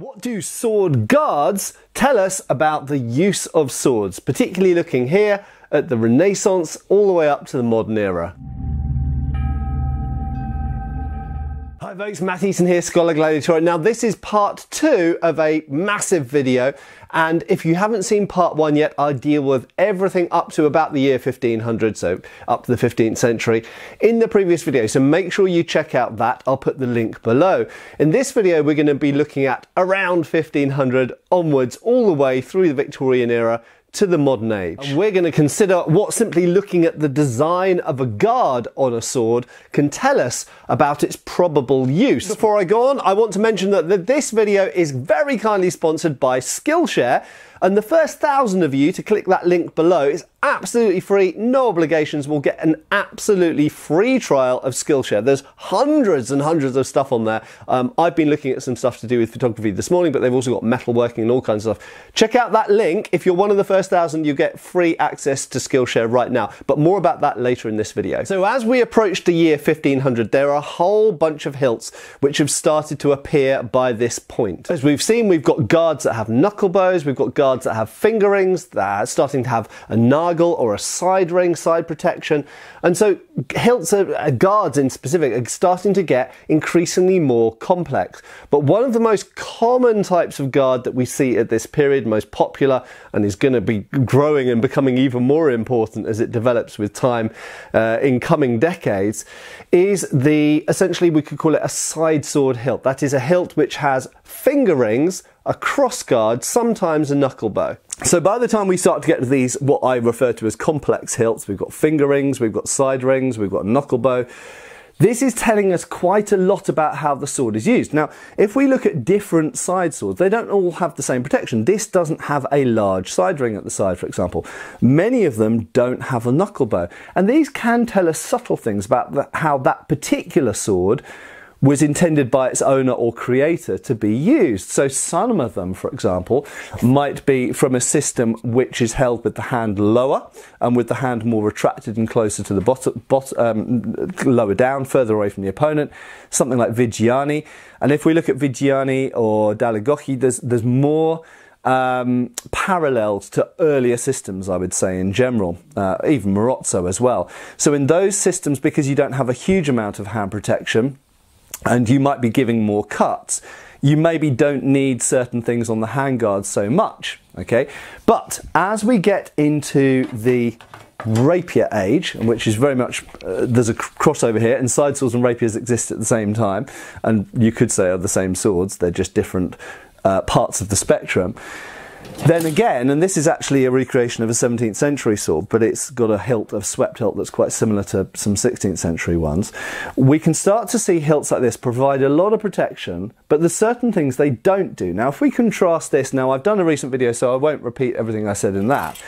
What do sword guards tell us about the use of swords, particularly looking here at the Renaissance all the way up to the modern era? Folks, Matt here, Schola Gladiatoria. Now this is part two of a massive video and if you haven't seen part one yet, I deal with everything up to about the year 1500, so up to the 15th century in the previous video. So make sure you check out that. I'll put the link below. In this video, we're going to be looking at around 1500 onwards, all the way through the Victorian era to the modern age. We're going to consider what simply looking at the design of a guard on a sword can tell us about its probable use. Before I go on, I want to mention that this video is very kindly sponsored by Skillshare. And the first thousand of you to click that link below is absolutely free, no obligations, will get an absolutely free trial of Skillshare. There's hundreds and hundreds of stuff on there. Um, I've been looking at some stuff to do with photography this morning, but they've also got metalworking and all kinds of stuff. Check out that link. If you're one of the first thousand, you get free access to Skillshare right now. But more about that later in this video. So as we approach the year 1500, there are a whole bunch of hilts which have started to appear by this point. As we've seen, we've got guards that have knuckle bows, we've got guards that have finger rings, that are starting to have a nagel or a side ring, side protection. And so hilts, uh, guards in specific, are starting to get increasingly more complex. But one of the most common types of guard that we see at this period, most popular, and is going to be growing and becoming even more important as it develops with time uh, in coming decades, is the essentially we could call it a side sword hilt. That is a hilt which has finger rings a cross guard, sometimes a knuckle bow. So by the time we start to get to these, what I refer to as complex hilts, we've got finger rings, we've got side rings, we've got a knuckle bow. This is telling us quite a lot about how the sword is used. Now, if we look at different side swords, they don't all have the same protection. This doesn't have a large side ring at the side, for example. Many of them don't have a knuckle bow. And these can tell us subtle things about the, how that particular sword was intended by its owner or creator to be used. So some of them, for example, might be from a system which is held with the hand lower and with the hand more retracted and closer to the bottom, um, lower down, further away from the opponent, something like Viggiani. And if we look at Viggiani or Dall'Agocchie, there's, there's more um, parallels to earlier systems, I would say, in general, uh, even Marozzo as well. So in those systems, because you don't have a huge amount of hand protection, and you might be giving more cuts. You maybe don't need certain things on the handguard so much, okay? But as we get into the rapier age, which is very much, uh, there's a crossover here, and side swords and rapiers exist at the same time, and you could say are the same swords, they're just different uh, parts of the spectrum. Then again, and this is actually a recreation of a 17th century sword, but it's got a hilt of swept hilt that's quite similar to some 16th century ones. We can start to see hilts like this provide a lot of protection, but there's certain things they don't do. Now, if we contrast this, now I've done a recent video, so I won't repeat everything I said in that.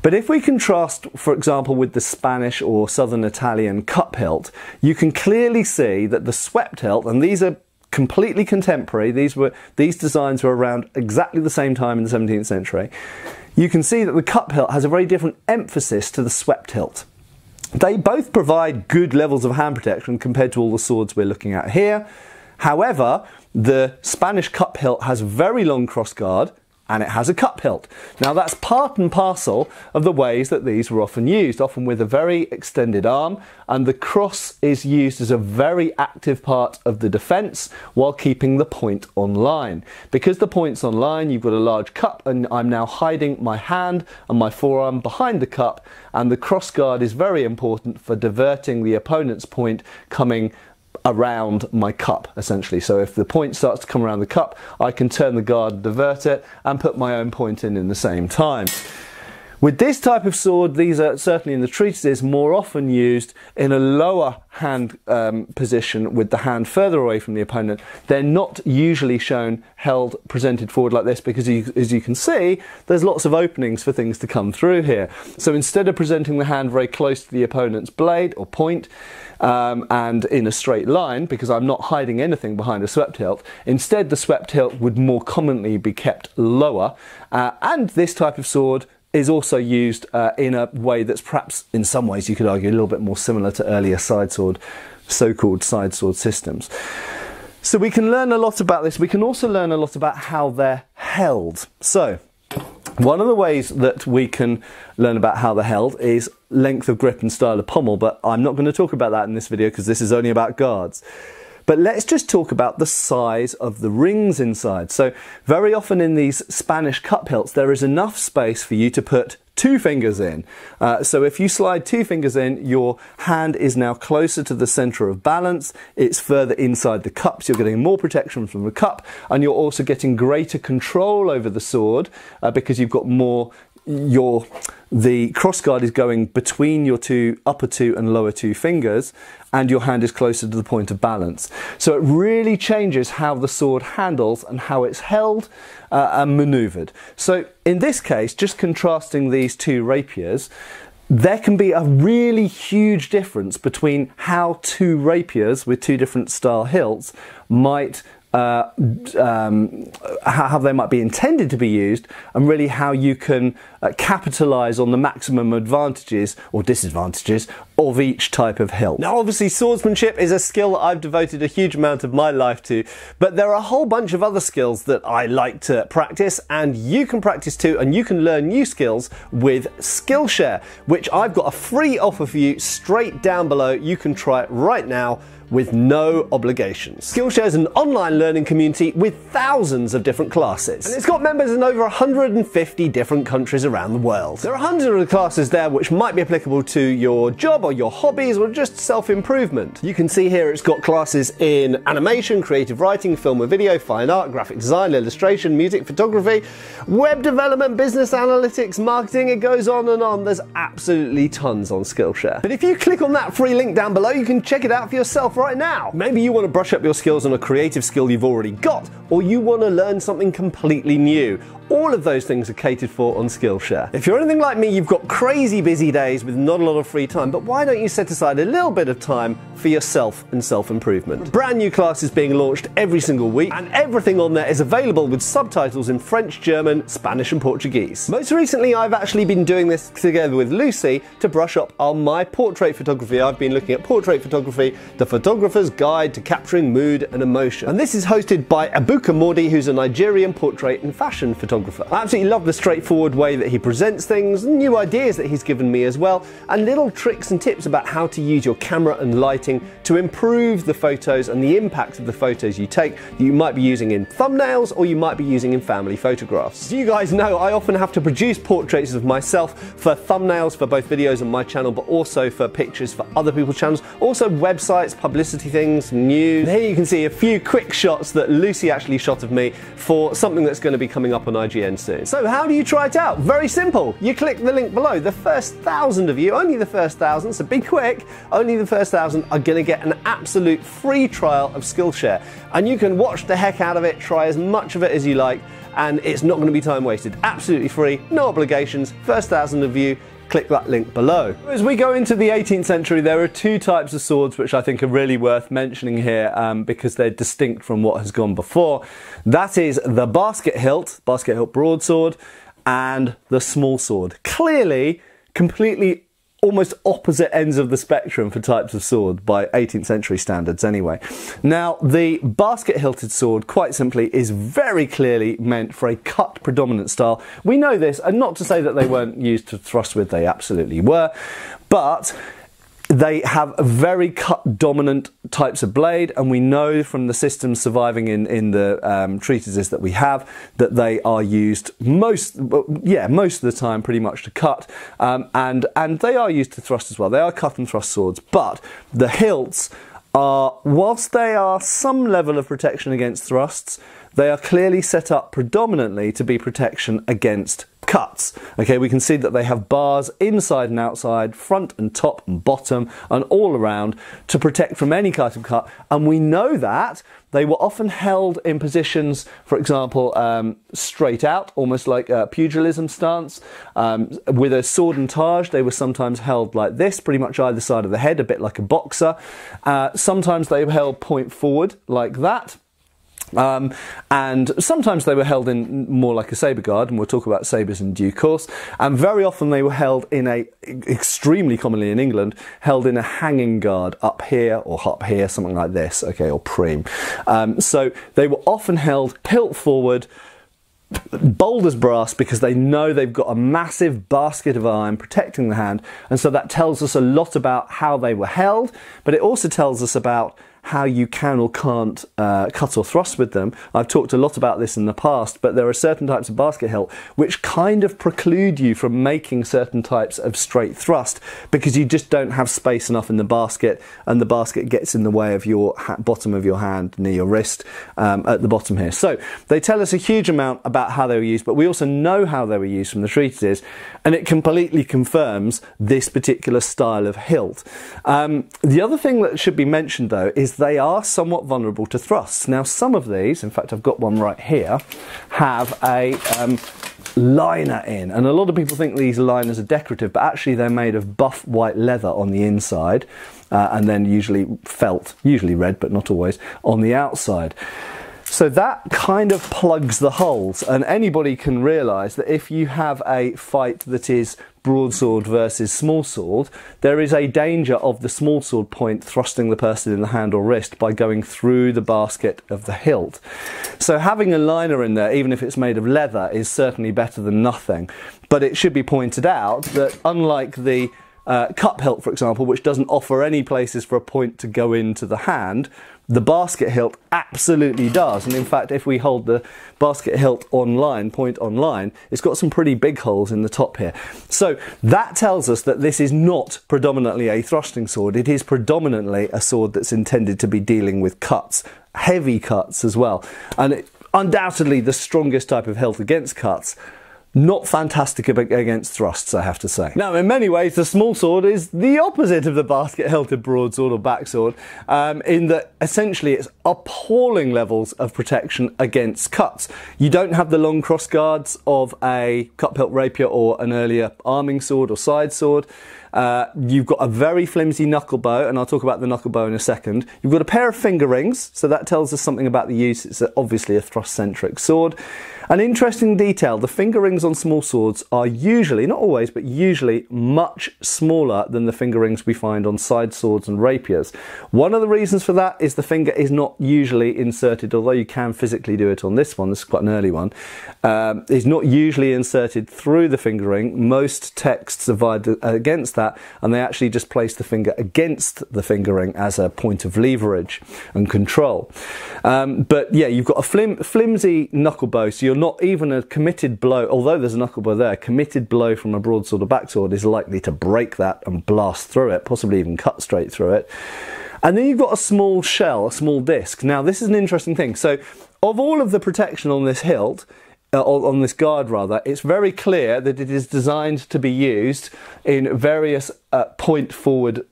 But if we contrast, for example, with the Spanish or Southern Italian cup hilt, you can clearly see that the swept hilt, and these are completely contemporary. These were these designs were around exactly the same time in the 17th century. You can see that the cup hilt has a very different emphasis to the swept hilt. They both provide good levels of hand protection compared to all the swords we're looking at here. However, the Spanish cup hilt has very long crossguard and it has a cup hilt. Now that's part and parcel of the ways that these were often used, often with a very extended arm, and the cross is used as a very active part of the defence while keeping the point on line. Because the point's on line, you've got a large cup, and I'm now hiding my hand and my forearm behind the cup, and the cross guard is very important for diverting the opponent's point coming around my cup essentially. So if the point starts to come around the cup, I can turn the guard, divert it, and put my own point in in the same time. With this type of sword, these are certainly in the treatises more often used in a lower hand um, position with the hand further away from the opponent. They're not usually shown held presented forward like this because you, as you can see, there's lots of openings for things to come through here. So instead of presenting the hand very close to the opponent's blade or point, um, and in a straight line because I'm not hiding anything behind a swept hilt. Instead, the swept hilt would more commonly be kept lower, uh, and this type of sword is also used uh, in a way that's perhaps, in some ways, you could argue, a little bit more similar to earlier side sword, so-called side sword systems. So we can learn a lot about this. We can also learn a lot about how they're held. So one of the ways that we can learn about how they're held is length of grip and style of pommel, but I'm not going to talk about that in this video because this is only about guards. But let's just talk about the size of the rings inside. So very often in these Spanish cup hilts, there is enough space for you to put two fingers in. Uh, so if you slide two fingers in, your hand is now closer to the center of balance. It's further inside the cup, so you're getting more protection from the cup, and you're also getting greater control over the sword uh, because you've got more your the crossguard is going between your two upper two and lower two fingers and your hand is closer to the point of balance. So it really changes how the sword handles and how it's held uh, and maneuvered. So in this case, just contrasting these two rapiers, there can be a really huge difference between how two rapiers with two different style hilts might uh, um, how they might be intended to be used, and really how you can uh, capitalize on the maximum advantages or disadvantages of each type of hilt. Now, obviously, swordsmanship is a skill that I've devoted a huge amount of my life to, but there are a whole bunch of other skills that I like to practice, and you can practice too, and you can learn new skills with Skillshare, which I've got a free offer for you straight down below. You can try it right now with no obligations. Skillshare is an online learning community with thousands of different classes, and it's got members in over 150 different countries around the world. There are hundreds of classes there which might be applicable to your job or your hobbies or just self-improvement. You can see here it's got classes in animation, creative writing, film and video, fine art, graphic design, illustration, music, photography, web development, business analytics, marketing, it goes on and on. There's absolutely tons on Skillshare. But if you click on that free link down below, you can check it out for yourself right now. Maybe you want to brush up your skills on a creative skill you've already got, or you want to learn something completely new. All of those things are catered for on Skillshare. If you're anything like me, you've got crazy busy days with not a lot of free time, but why don't you set aside a little bit of time for yourself and self improvement? Brand new classes being launched every single week, and everything on there is available with subtitles in French, German, Spanish, and Portuguese. Most recently, I've actually been doing this together with Lucy to brush up on my portrait photography. I've been looking at portrait photography, the photographer's guide to capturing mood and emotion. And this is hosted by Abuka Mordi, who's a Nigerian portrait and fashion photographer photographer. I absolutely love the straightforward way that he presents things, new ideas that he's given me as well, and little tricks and tips about how to use your camera and lighting to improve the photos and the impact of the photos you take that you might be using in thumbnails or you might be using in family photographs. As you guys know, I often have to produce portraits of myself for thumbnails for both videos on my channel, but also for pictures for other people's channels, also websites, publicity things, news. And here you can see a few quick shots that Lucy actually shot of me for something that's going to be coming up on IGN soon. So how do you try it out? Very simple. You click the link below. The first thousand of you, only the first thousand, so be quick, only the first thousand are going to get an absolute free trial of Skillshare. And you can watch the heck out of it, try as much of it as you like, and it's not going to be time wasted. Absolutely free, no obligations. First thousand of you, click that link below. As we go into the 18th century, there are two types of swords which I think are really worth mentioning here um, because they're distinct from what has gone before. That is the basket hilt, basket hilt broadsword, and the small sword. Clearly, completely almost opposite ends of the spectrum for types of sword by 18th century standards anyway. Now, the basket hilted sword, quite simply, is very clearly meant for a cut predominant style. We know this, and not to say that they weren't used to thrust with, they absolutely were, but they have very cut dominant types of blade, and we know from the systems surviving in, in the um, treatises that we have that they are used most, yeah, most of the time pretty much to cut, um, and, and they are used to thrust as well. They are cut and thrust swords, but the hilts are, whilst they are some level of protection against thrusts, they are clearly set up predominantly to be protection against cuts. Okay, we can see that they have bars inside and outside, front and top and bottom, and all around to protect from any kind of cut. And we know that they were often held in positions, for example, um, straight out, almost like a pugilism stance. Um, with a sword and targe, they were sometimes held like this, pretty much either side of the head, a bit like a boxer. Uh, sometimes they were held point forward, like that. Um, and sometimes they were held in more like a saber guard, and we'll talk about sabers in due course. And very often they were held in a, extremely commonly in England, held in a hanging guard up here or up here, something like this, okay, or preem. Um, so they were often held hilt forward, bold as brass because they know they've got a massive basket of iron protecting the hand, and so that tells us a lot about how they were held, but it also tells us about how you can or can't uh, cut or thrust with them. I've talked a lot about this in the past, but there are certain types of basket hilt which kind of preclude you from making certain types of straight thrust because you just don't have space enough in the basket and the basket gets in the way of your bottom of your hand near your wrist um, at the bottom here. So they tell us a huge amount about how they were used, but we also know how they were used from the treatises and it completely confirms this particular style of hilt. Um, the other thing that should be mentioned though is they are somewhat vulnerable to thrusts. Now, some of these, in fact, I've got one right here, have a um, liner in, and a lot of people think these liners are decorative, but actually they're made of buff white leather on the inside, uh, and then usually felt, usually red, but not always, on the outside. So that kind of plugs the holes, and anybody can realise that if you have a fight that is broadsword versus smallsword, there is a danger of the smallsword point thrusting the person in the hand or wrist by going through the basket of the hilt. So having a liner in there, even if it's made of leather, is certainly better than nothing. But it should be pointed out that unlike the uh, cup hilt, for example, which doesn't offer any places for a point to go into the hand, the basket hilt absolutely does. And in fact, if we hold the basket hilt online, point online, it's got some pretty big holes in the top here. So that tells us that this is not predominantly a thrusting sword. It is predominantly a sword that's intended to be dealing with cuts, heavy cuts as well. And it, undoubtedly the strongest type of hilt against cuts not fantastic against thrusts, I have to say. Now, in many ways, the small sword is the opposite of the basket hilted broadsword or backsword, um, in that essentially it's appalling levels of protection against cuts. You don't have the long cross guards of a cup-hilt rapier or an earlier arming sword or side sword. Uh, you've got a very flimsy knuckle bow, and I'll talk about the knuckle bow in a second. You've got a pair of finger rings, so that tells us something about the use. It's obviously a thrust-centric sword. An interesting detail, the finger rings on small swords are usually, not always, but usually much smaller than the finger rings we find on side swords and rapiers. One of the reasons for that is the finger is not usually inserted, although you can physically do it on this one, this is quite an early one, um, is not usually inserted through the finger ring. Most texts advise against that, and they actually just place the finger against the finger ring as a point of leverage and control. Um, but yeah, you've got a flim- flimsy knuckle bow, so you're you're not even a committed blow, although there's a knuckle bow there, a committed blow from a broadsword or backsword is likely to break that and blast through it, possibly even cut straight through it. And then you've got a small shell, a small disc. Now, this is an interesting thing. So, of all of the protection on this hilt, uh, on this guard rather, it's very clear that it is designed to be used in various uh, point forward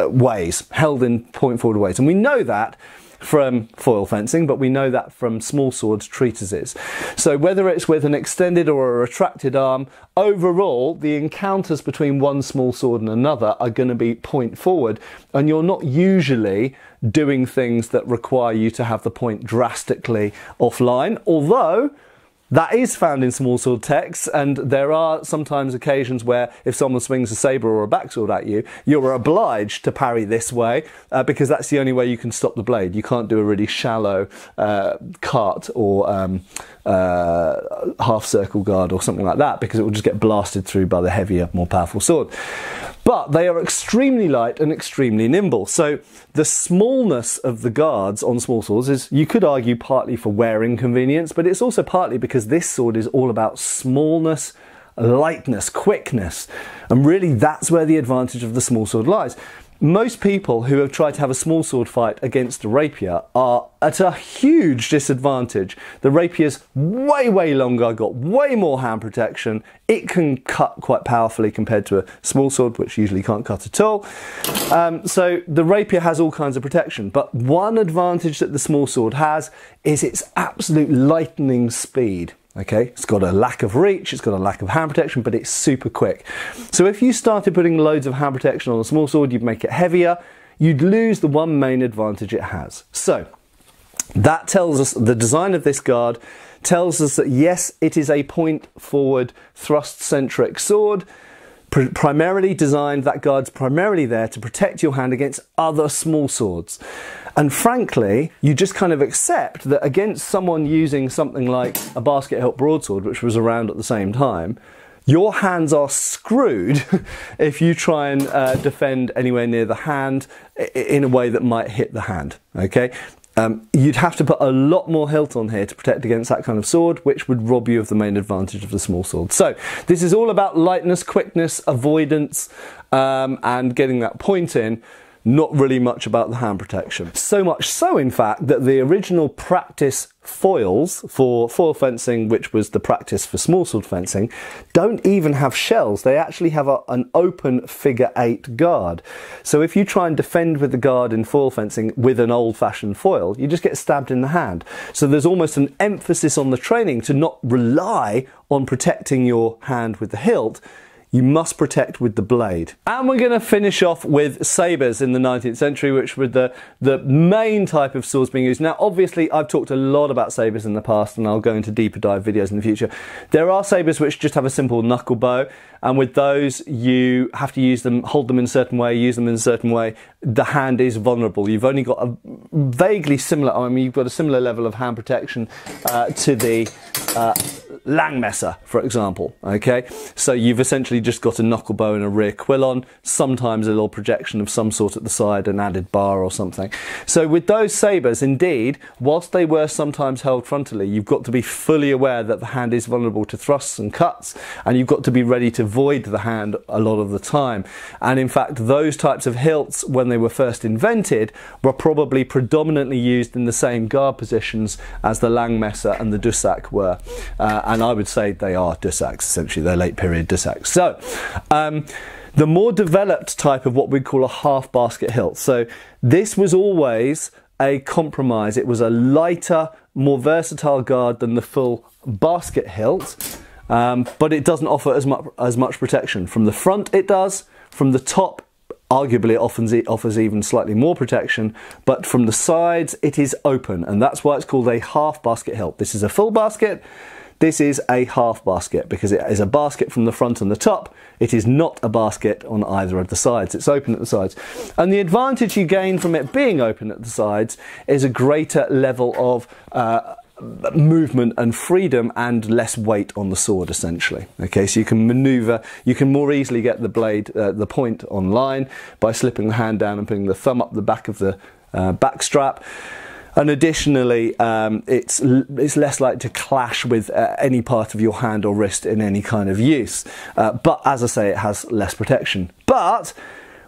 uh, ways, held in point forward ways. And we know that from foil fencing, but we know that from small sword treatises. So whether it's with an extended or a retracted arm, overall the encounters between one small sword and another are going to be point forward, and you're not usually doing things that require you to have the point drastically offline, although that is found in small sword texts, and there are sometimes occasions where if someone swings a saber or a backsword at you, you're obliged to parry this way uh, because that's the only way you can stop the blade. You can't do a really shallow uh, cut or um, uh, half circle guard or something like that because it will just get blasted through by the heavier, more powerful sword. But they are extremely light and extremely nimble. So the smallness of the guards on small swords is, you could argue, partly for wearing convenience, but it's also partly because this sword is all about smallness, lightness, quickness. And really, that's where the advantage of the small sword lies most people who have tried to have a small sword fight against a rapier are at a huge disadvantage. The rapier's way, way longer, got way more hand protection. It can cut quite powerfully compared to a small sword, which usually can't cut at all. Um, so the rapier has all kinds of protection. But one advantage that the small sword has is its absolute lightning speed. Okay, it's got a lack of reach, it's got a lack of hand protection, but it's super quick. So if you started putting loads of hand protection on a small sword, you'd make it heavier, you'd lose the one main advantage it has. So That tells us the design of this guard tells us that yes, it is a point forward thrust centric sword. Pr- primarily designed, that guard's primarily there to protect your hand against other small swords. And frankly, you just kind of accept that against someone using something like a basket hilt broadsword, which was around at the same time, your hands are screwed if you try and uh, defend anywhere near the hand in a way that might hit the hand. Okay, um, you'd have to put a lot more hilt on here to protect against that kind of sword, which would rob you of the main advantage of the small sword. So this is all about lightness, quickness, avoidance, um, and getting that point in not really much about the hand protection. So much so, in fact, that the original practice foils for foil fencing, which was the practice for small sword fencing, don't even have shells. They actually have a, an open figure eight guard. So if you try and defend with the guard in foil fencing with an old fashioned foil, you just get stabbed in the hand. So there's almost an emphasis on the training to not rely on protecting your hand with the hilt you must protect with the blade. And we're going to finish off with sabres in the 19th century, which were the, the main type of swords being used. Now, obviously, I've talked a lot about sabres in the past, and I'll go into deeper dive videos in the future. There are sabres which just have a simple knuckle bow, and with those, you have to use them, hold them in a certain way, use them in a certain way. The hand is vulnerable. You've only got a vaguely similar, I mean, you've got a similar level of hand protection uh, to the uh, Langmesser, for example. Okay, so you've essentially just got a knuckle bow and a rear quillon, sometimes a little projection of some sort at the side, an added bar or something. So with those sabres, indeed, whilst they were sometimes held frontally, you've got to be fully aware that the hand is vulnerable to thrusts and cuts, and you've got to be ready to void the hand a lot of the time. And in fact, those types of hilts, when they were first invented, were probably predominantly used in the same guard positions as the Langmesser and the Dussac were. Uh, and I would say they are Dussacs, essentially, they're late period Dussacs. So, um, the more developed type of what we call a half basket hilt. So, this was always a compromise. It was a lighter, more versatile guard than the full basket hilt, um, but it doesn't offer as much, as much protection. From the front, it does. From the top, arguably it offers even slightly more protection, but from the sides, it is open, and that's why it's called a half basket hilt. This is a full basket, this is a half basket because it is a basket from the front and the top. It is not a basket on either of the sides. It's open at the sides. And the advantage you gain from it being open at the sides is a greater level of uh, movement and freedom and less weight on the sword essentially okay so you can maneuver you can more easily get the blade uh, the point online by slipping the hand down and putting the thumb up the back of the uh, back strap and additionally, um, it's it's less likely to clash with uh, any part of your hand or wrist in any kind of use. Uh, but as I say, it has less protection. But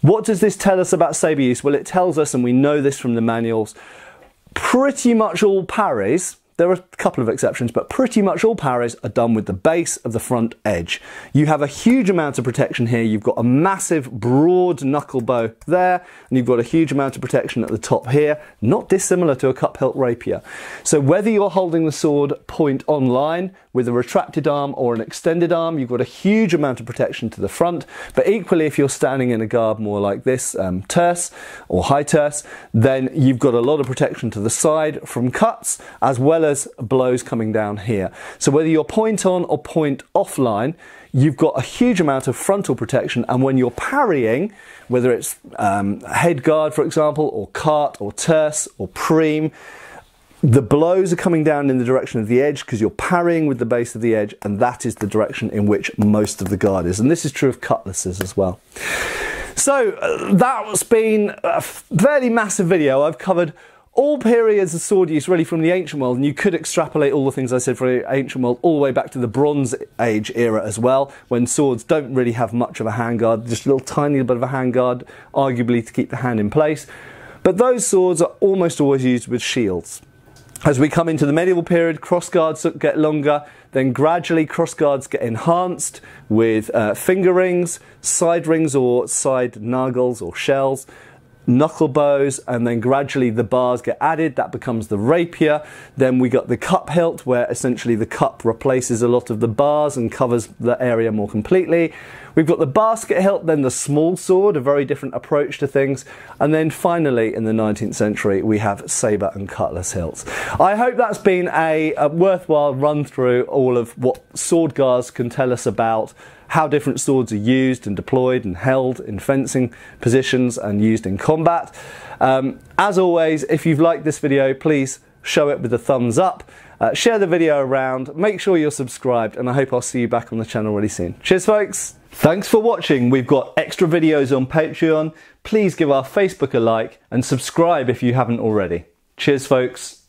what does this tell us about saber use? Well, it tells us, and we know this from the manuals, pretty much all parries there are a couple of exceptions, but pretty much all parries are done with the base of the front edge. You have a huge amount of protection here. You've got a massive broad knuckle bow there, and you've got a huge amount of protection at the top here, not dissimilar to a cup hilt rapier. So whether you're holding the sword point on line with a retracted arm or an extended arm, you've got a huge amount of protection to the front. But equally, if you're standing in a garb more like this, um, terce or high terce, then you've got a lot of protection to the side from cuts as well as blows coming down here. So whether you're point on or point offline, you've got a huge amount of frontal protection. And when you're parrying, whether it's um, head guard, for example, or quarte, or terce, or preem, the blows are coming down in the direction of the edge because you're parrying with the base of the edge, and that is the direction in which most of the guard is. And this is true of cutlasses as well. So uh, that's been a fairly massive video. I've covered all periods of sword use really from the ancient world, and you could extrapolate all the things I said from the ancient world all the way back to the Bronze Age era as well, when swords don't really have much of a handguard, just a little tiny bit of a handguard, arguably to keep the hand in place. But those swords are almost always used with shields. As we come into the medieval period, crossguards get longer, then gradually crossguards get enhanced with uh, finger rings, side rings or side nagels or shells, knuckle bows, and then gradually the bars get added. That becomes the rapier. Then we got the cup hilt, where essentially the cup replaces a lot of the bars and covers the area more completely. We've got the basket hilt, then the small sword, a very different approach to things. And then finally, in the 19th century, we have sabre and cutlass hilts. I hope that's been a, a worthwhile run through all of what sword guards can tell us about how different swords are used and deployed and held in fencing positions and used in combat. Um, as always, if you've liked this video, please show it with a thumbs up. Uh, share the video around, make sure you're subscribed, and I hope I'll see you back on the channel really soon. Cheers, folks! Thanks for watching. We've got extra videos on Patreon. Please give our Facebook a like and subscribe if you haven't already. Cheers, folks.